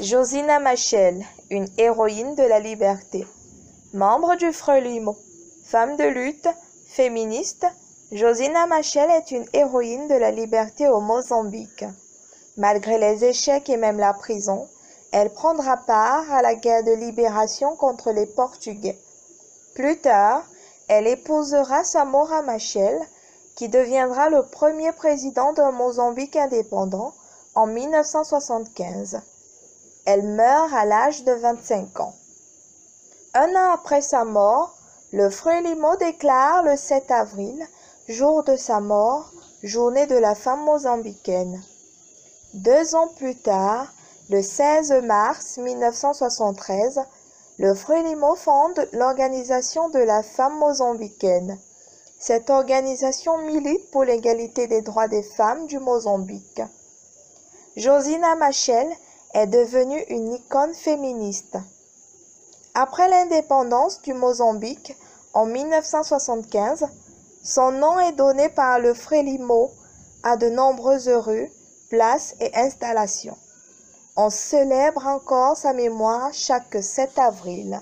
Josina Machel, une héroïne de la liberté. Membre du Frelimo, femme de lutte, féministe, Josina Machel est une héroïne de la liberté au Mozambique. Malgré les échecs et même la prison, elle prendra part à la guerre de libération contre les Portugais. Plus tard, elle épousera Samora Machel, qui deviendra le premier président d'un Mozambique indépendant en 1975. Elle meurt à l'âge de 25 ans. Un an après sa mort, le Frelimo déclare le 7 avril, jour de sa mort, journée de la femme mozambicaine. Deux ans plus tard, le 16 mars 1973, le Frelimo fonde l'Organisation de la femme mozambicaine. Cette organisation milite pour l'égalité des droits des femmes du Mozambique. Josina Machel est devenue une icône féministe. Après l'indépendance du Mozambique en 1975, son nom est donné par le Frelimo à de nombreuses rues, places et installations. On célèbre encore sa mémoire chaque 7 avril.